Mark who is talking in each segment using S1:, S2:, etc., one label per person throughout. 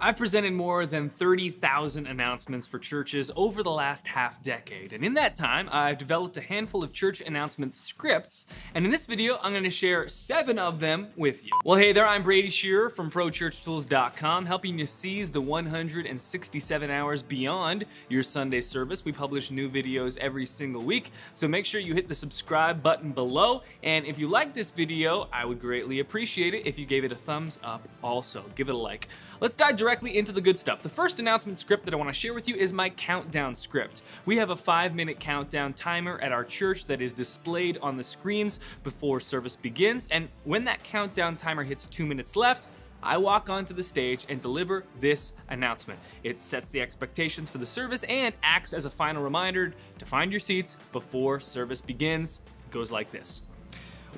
S1: I've presented more than 30,000 announcements for churches over the last half decade, and in that time, I've developed a handful of church announcement scripts, and in this video, I'm gonna share seven of them with you. Well, hey there, I'm Brady Shearer from ProChurchTools.com, helping you seize the 167 hours beyond your Sunday service. We publish new videos every single week, so make sure you hit the subscribe button below, and if you like this video, I would greatly appreciate it if you gave it a thumbs up also. Give it a like. Let's dive directly into the good stuff. The first announcement script that I want to share with you is my countdown script. We have a five minute countdown timer at our church that is displayed on the screens before service begins. And when that countdown timer hits two minutes left, I walk onto the stage and deliver this announcement. It sets the expectations for the service and acts as a final reminder to find your seats before service begins. It goes like this.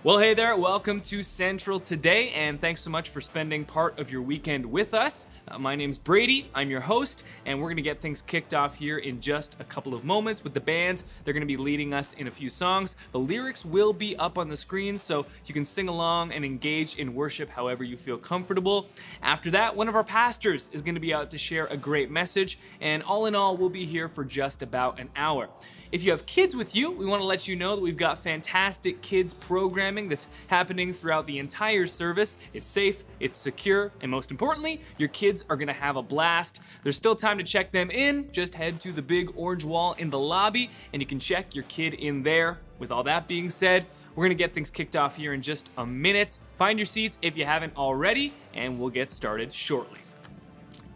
S1: Well, hey there, welcome to Central today, and thanks so much for spending part of your weekend with us. Uh, my name's Brady, I'm your host, and we're gonna get things kicked off here in just a couple of moments with the band. They're gonna be leading us in a few songs. The lyrics will be up on the screen, so you can sing along and engage in worship however you feel comfortable. After that, one of our pastors is gonna be out to share a great message, and all in all, we'll be here for just about an hour. If you have kids with you, we want to let you know that we've got fantastic kids programming that's happening throughout the entire service. It's safe, it's secure, and most importantly, your kids are going to have a blast. There's still time to check them in. Just head to the big orange wall in the lobby and you can check your kid in there. With all that being said, we're going to get things kicked off here in just a minute. Find your seats if you haven't already, and we'll get started shortly.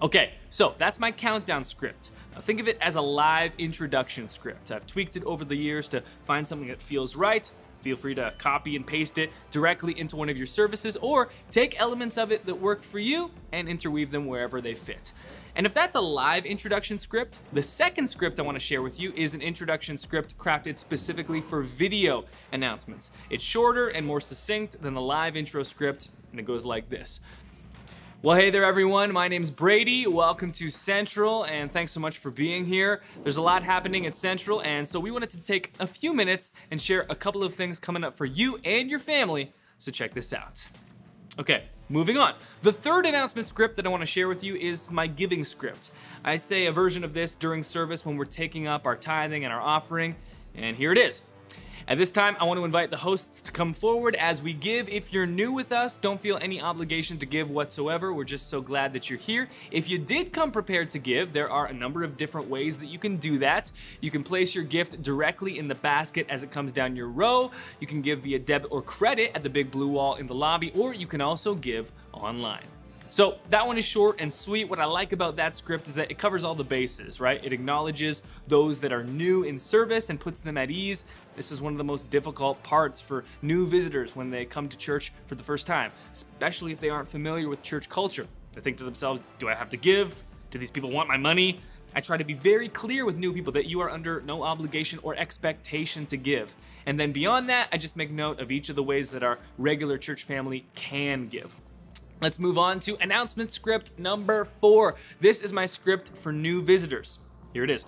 S1: Okay, so that's my countdown script. Think of it as a live introduction script. I've tweaked it over the years to find something that feels right. Feel free to copy and paste it directly into one of your services or take elements of it that work for you and interweave them wherever they fit. And if that's a live introduction script, the second script I wanna share with you is an introduction script crafted specifically for video announcements. It's shorter and more succinct than the live intro script, and it goes like this. Well, hey there, everyone. My name's Brady. Welcome to Central, and thanks so much for being here. There's a lot happening at Central, and so we wanted to take a few minutes and share a couple of things coming up for you and your family. So check this out. Okay, Moving on. The third announcement script that I want to share with you is my giving script. I say a version of this during service when we're taking up our tithing and our offering, and here it is. At this time, I want to invite the hosts to come forward as we give. If you're new with us, don't feel any obligation to give whatsoever. We're just so glad that you're here. If you did come prepared to give, there are a number of different ways that you can do that. You can place your gift directly in the basket as it comes down your row. You can give via debit or credit at the big blue wall in the lobby, or you can also give online. So that one is short and sweet. What I like about that script is that it covers all the bases, right? It acknowledges those that are new in service and puts them at ease. This is one of the most difficult parts for new visitors when they come to church for the first time, especially if they aren't familiar with church culture. They think to themselves, do I have to give? Do these people want my money? I try to be very clear with new people that you are under no obligation or expectation to give. And then beyond that, I just make note of each of the ways that our regular church family can give. Let's move on to announcement script number four. This is my script for new visitors. Here it is.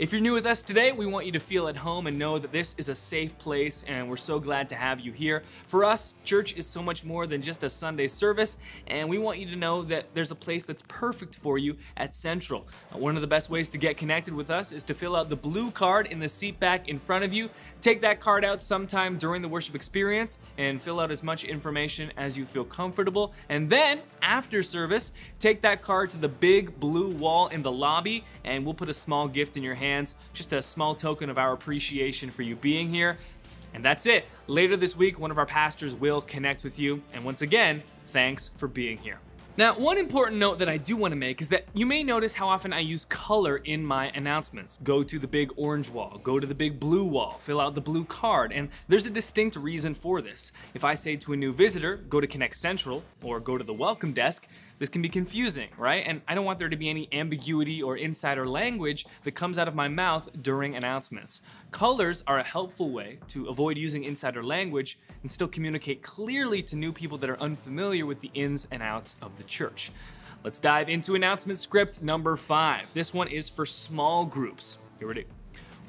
S1: If you're new with us today, we want you to feel at home and know that this is a safe place, and we're so glad to have you here. For us, church is so much more than just a Sunday service, and we want you to know that there's a place that's perfect for you at Central. Uh, one of the best ways to get connected with us is to fill out the blue card in the seat back in front of you. Take that card out sometime during the worship experience and fill out as much information as you feel comfortable. And then after service, take that card to the big blue wall in the lobby, and we'll put a small gift in your hand hands. Just a small token of our appreciation for you being here. And that's it. Later this week, one of our pastors will connect with you. And once again, thanks for being here. Now, one important note that I do want to make is that you may notice how often I use color in my announcements. Go to the big orange wall, go to the big blue wall, fill out the blue card, and there's a distinct reason for this. If I say to a new visitor, go to Connect Central or go to the welcome desk, this can be confusing, right? And I don't want there to be any ambiguity or insider language that comes out of my mouth during announcements. Colors are a helpful way to avoid using insider language and still communicate clearly to new people that are unfamiliar with the ins and outs of the church. Let's dive into announcement script number five. This one is for small groups. Here we go.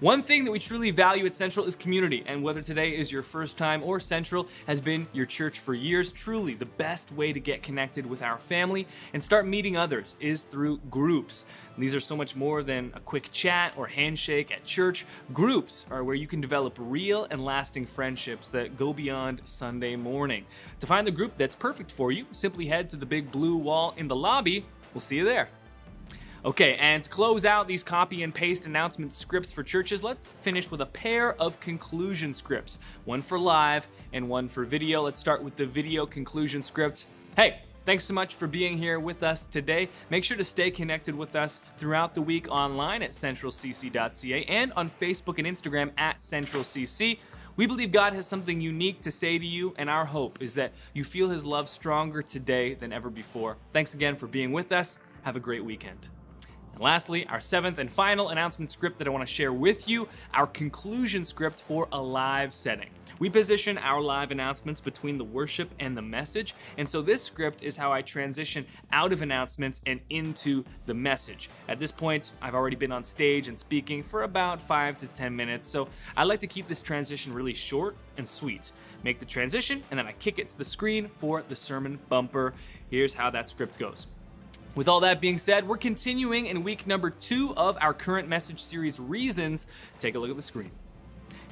S1: One thing that we truly value at Central is community, and whether today is your first time or Central has been your church for years, truly the best way to get connected with our family and start meeting others is through groups. These are so much more than a quick chat or handshake at church. Groups are where you can develop real and lasting friendships that go beyond Sunday morning. To find the group that's perfect for you, simply head to the big blue wall in the lobby. We'll see you there. Okay, and to close out these copy and paste announcement scripts for churches, let's finish with a pair of conclusion scripts one for live and one for video. Let's start with the video conclusion script. Hey, Thanks so much for being here with us today. Make sure to stay connected with us throughout the week online at centralcc.ca and on Facebook and Instagram at centralcc. We believe God has something unique to say to you, and our hope is that you feel His love stronger today than ever before. Thanks again for being with us. Have a great weekend. Lastly, our seventh and final announcement script that I wanna share with you, our conclusion script for a live setting. We position our live announcements between the worship and the message, and so this script is how I transition out of announcements and into the message. At this point, I've already been on stage and speaking for about five to 10 minutes, so I like to keep this transition really short and sweet. Make the transition, and then I kick it to the screen for the sermon bumper. Here's how that script goes. With all that being said, we're continuing in week number two of our current message series, Reasons. Take a look at the screen.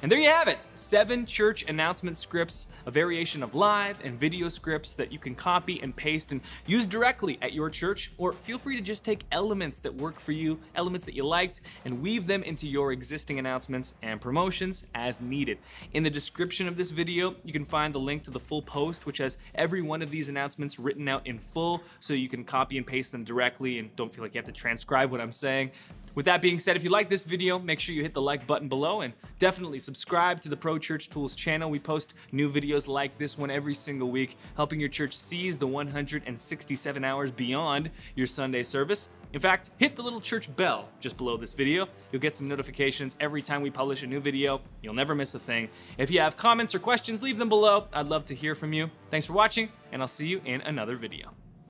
S1: And there you have it, seven church announcement scripts, a variation of live and video scripts that you can copy and paste and use directly at your church, or feel free to just take elements that work for you, elements that you liked, and weave them into your existing announcements and promotions as needed. In the description of this video, you can find the link to the full post, which has every one of these announcements written out in full, so you can copy and paste them directly and don't feel like you have to transcribe what I'm saying. With that being said, if you like this video, make sure you hit the like button below and definitely subscribe to the Pro Church Tools channel. We post new videos like this one every single week, helping your church seize the 167 hours beyond your Sunday service. In fact, hit the little church bell just below this video. You'll get some notifications every time we publish a new video. You'll never miss a thing. If you have comments or questions, leave them below. I'd love to hear from you. Thanks for watching, and I'll see you in another video.